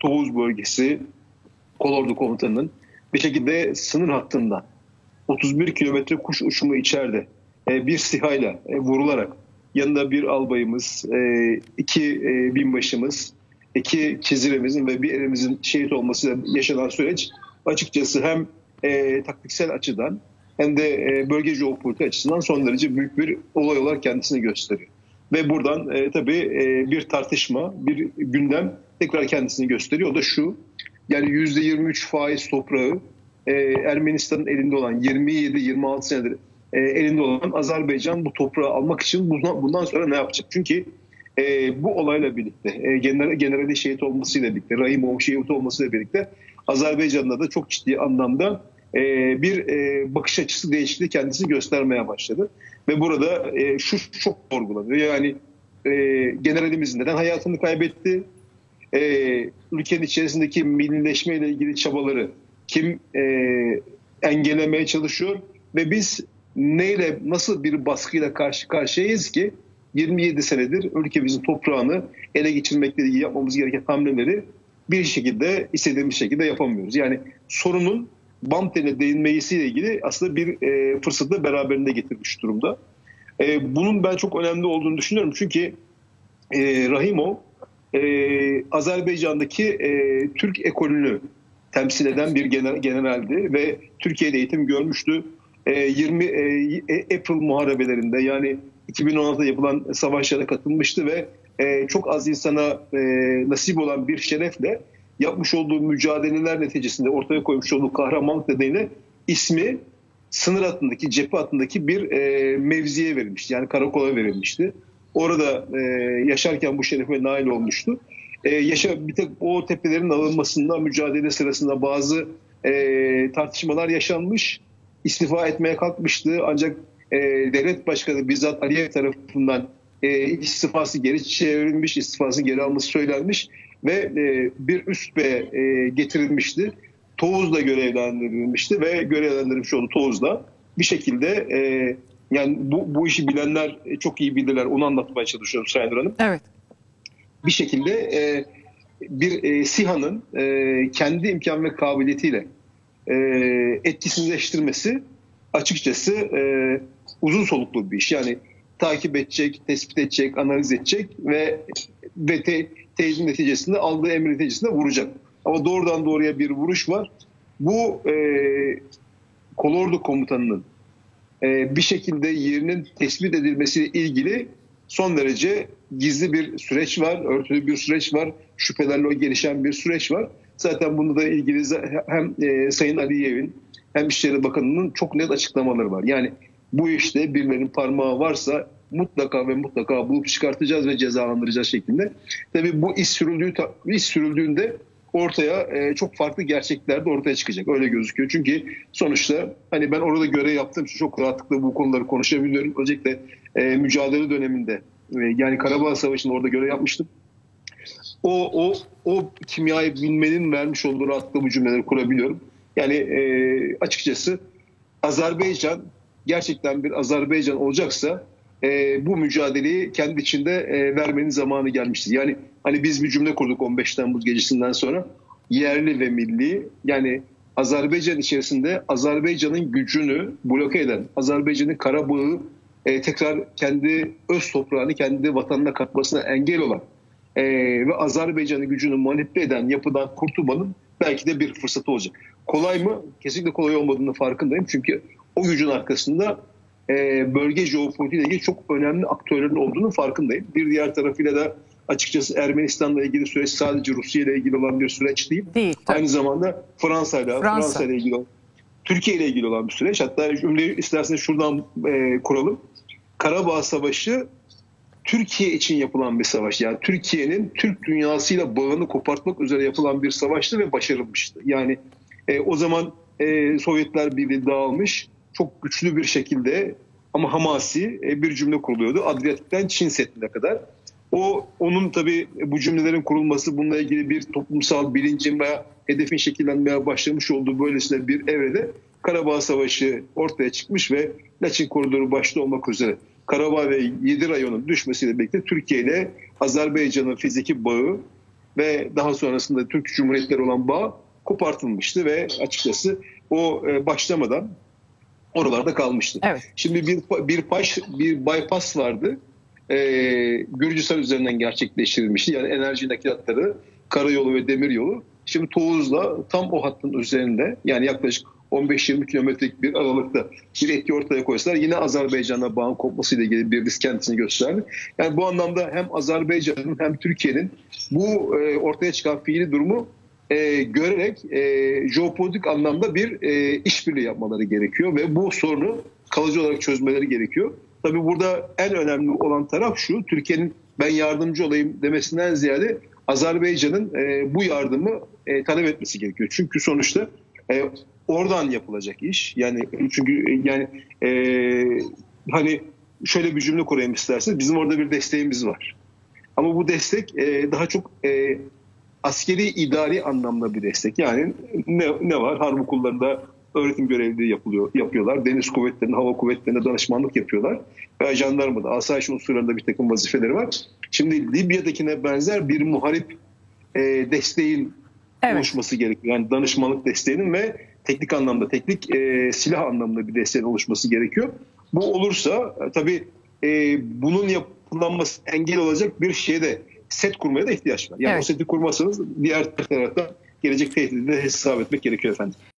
Tovuz bölgesi kolordu komutanının bir şekilde sınır hattında 31 kilometre kuş uçumu içeride e, bir sihayla e, vurularak yanında bir albayımız, e, iki binbaşımız, iki çiziremizin ve bir erimizin şehit olmasıyla yaşanan süreç açıkçası hem taktiksel açıdan hem de bölge jeopolitik açısından son derece büyük bir olay olarak kendisini gösteriyor. Ve buradan tabii bir tartışma, bir gündem tekrar kendisini gösteriyor. O da şu, yani %23 faiz toprağı e, Ermenistan'ın elinde olan 27-26 senedir e, elinde olan Azerbaycan bu toprağı almak için bundan, bundan sonra ne yapacak? Çünkü e, bu olayla birlikte, e, general, generali şehit olmasıyla birlikte, Rahimov şehit olmasıyla birlikte Azerbaycan'da da çok ciddi anlamda e, bir e, bakış açısı değişikliği kendisini göstermeye başladı. Ve burada e, şu çok sorgulanıyor. Yani e, generalimiz neden hayatını kaybetti? E, ülkenin içerisindeki millileşme ile ilgili çabaları kim e, engellemeye çalışıyor? Ve biz neyle, nasıl bir baskıyla karşı karşıyayız ki 27 senedir ülkemizin toprağını ele geçirmekle ilgili yapmamız gereken hamleleri bir şekilde istediğimiz şekilde yapamıyoruz. Yani sorunun bam teline değinmesiyle ilgili aslında bir e, fırsatı beraberinde getirmiş durumda. E, bunun ben çok önemli olduğunu düşünüyorum. Çünkü e, Rahimov e, Azerbaycan'daki e, Türk ekolünü temsil eden bir generaldi ve Türkiye'de eğitim görmüştü. E, 20 e, e, April muharebelerinde yani 2016'da yapılan savaşlara katılmıştı ve e, çok az insana e, nasip olan bir şerefle yapmış olduğu mücadeleler neticesinde ortaya koymuş olduğu kahramanlık nedeniyle ismi sınır hattındaki, cephe hattındaki bir e, mevziye verilmişti. Yani karakola verilmişti. Orada e, yaşarken bu şerefe nail olmuştu. E, yaşa, bir tek o tepelerin alınmasında mücadele sırasında bazı e, tartışmalar yaşanmış. İstifa etmeye kalkmıştı ancak e, devlet başkanı bizzat Aliyev tarafından e, istifası geri çevrilmiş, istifasını geri alması söylenmiş ve e, bir üst beye e, getirilmişti. Toğuz'da görevlendirilmişti ve görevlendirilmiş oldu Toğuz'da. Bir şekilde e, yani bu, bu işi bilenler çok iyi bilirler. Onu anlatmaya çalışıyorum Sayın Hanım. Evet. Bir şekilde e, bir e, SİHA'nın e, kendi imkan ve kabiliyetiyle e, etkisizleştirmesi açıkçası e, uzun soluklu bir iş. Yani takip edecek, tespit edecek, analiz edecek ve ve te, teyzin neticesinde aldığı emir neticesinde vuracak. Ama doğrudan doğruya bir vuruş var. Bu e, kolordu komutanının e, bir şekilde yerinin tespit edilmesiyle ilgili son derece gizli bir süreç var, örtülü bir süreç var, şüphelerle gelişen bir süreç var. Zaten bunda da ilgili hem e, Sayın Aliyev'in hem İçişleri Bakanı'nın çok net açıklamaları var. Yani bu işte birilerinin parmağı varsa mutlaka ve mutlaka bulup çıkartacağız ve cezalandıracağız şeklinde. Tabii bu iş sürüldüğü iş sürüldüğünde ortaya e, çok farklı gerçekler de ortaya çıkacak. Öyle gözüküyor. Çünkü sonuçta hani ben orada görev yaptığım için çok rahatlıkla bu konuları konuşabiliyorum. Özellikle e, mücadele döneminde e, yani Karabağ Savaşı'nda orada görev yapmıştım. O, o, o kimyayı bilmenin vermiş olduğu rahatlıkla bu cümleleri kurabiliyorum. Yani e, açıkçası Azerbaycan gerçekten bir Azerbaycan olacaksa e, bu mücadeleyi kendi içinde e, vermenin zamanı gelmiştir. Yani hani biz bir cümle kurduk 15 Temmuz gecesinden sonra yerli ve milli yani Azerbaycan içerisinde Azerbaycan'ın gücünü bloke eden, Azerbaycan'ın Karabağ'ı e, tekrar kendi öz toprağını kendi vatanına katmasına engel olan e, ve Azerbaycan'ın gücünü manipüle eden yapıdan kurtulmanın belki de bir fırsatı olacak. Kolay mı? Kesinlikle kolay olmadığını farkındayım. Çünkü o gücün arkasında e, bölge jeopolitiğiyle ilgili çok önemli aktörlerin olduğunu farkındayım. Bir diğer tarafıyla da açıkçası Ermenistan'la ilgili süreç sadece Rusya ile ilgili olan bir süreç değil. değil Aynı zamanda Fransa ile Fransa ile ilgili olan, Türkiye ile ilgili olan bir süreç. Hatta cümleyi isterseniz şuradan e, kuralım. Karabağ Savaşı Türkiye için yapılan bir savaş. Yani Türkiye'nin Türk dünyasıyla bağını kopartmak üzere yapılan bir savaştı ve başarılmıştı. Yani e, o zaman e, Sovyetler Birliği dağılmış çok güçlü bir şekilde ama hamasi e, bir cümle kuruluyordu. Adriyatik'ten Çin Seddi'ne kadar. O onun tabii bu cümlelerin kurulması bununla ilgili bir toplumsal bilincin veya hedefin şekillenmeye başlamış olduğu böylesine bir evrede Karabağ Savaşı ortaya çıkmış ve Laçin Koridoru başta olmak üzere Karabağ ve 7 rayonun düşmesiyle birlikte Türkiye ile Azerbaycan'ın fiziki bağı ve daha sonrasında Türk Cumhuriyetleri olan bağ kopartılmıştı ve açıkçası o e, başlamadan oralarda kalmıştı. Evet. Şimdi bir bir paş bir bypass vardı. Ee, Gürcistan üzerinden gerçekleştirilmişti. Yani enerji nakilatları, karayolu ve demiryolu. Şimdi Toğuz'la tam o hattın üzerinde yani yaklaşık 15-20 kilometrelik bir aralıkta bir etki ortaya koysalar yine Azerbaycan'la bağın kopmasıyla ilgili bir risk kendisini gösterdi. Yani bu anlamda hem Azerbaycan'ın hem Türkiye'nin bu e, ortaya çıkan fiili durumu e, görerek e, jeopolitik anlamda bir e, işbirliği yapmaları gerekiyor ve bu sorunu kalıcı olarak çözmeleri gerekiyor. Tabii burada en önemli olan taraf şu, Türkiye'nin ben yardımcı olayım demesinden ziyade Azerbaycan'ın e, bu yardımı e, talep etmesi gerekiyor. Çünkü sonuçta e, oradan yapılacak iş. Yani çünkü e, yani e, hani şöyle bir cümle kurayım isterseniz bizim orada bir desteğimiz var. Ama bu destek e, daha çok e, askeri idari anlamda bir destek. Yani ne, ne var? Harp okullarında öğretim görevliliği yapılıyor, yapıyorlar. Deniz kuvvetlerinde, hava kuvvetlerinde danışmanlık yapıyorlar. Ve jandarmada, asayiş unsurlarında bir takım vazifeleri var. Şimdi Libya'dakine benzer bir muharip e, desteğin evet. oluşması gerekiyor. Yani danışmanlık desteğinin ve teknik anlamda, teknik e, silah anlamında bir desteğin oluşması gerekiyor. Bu olursa e, tabii e, bunun yapılanması engel olacak bir şeye de set kurmaya da ihtiyaç var. Yani evet. o seti kurmazsanız diğer taraftan gelecek tehdidi de hesap etmek gerekiyor efendim.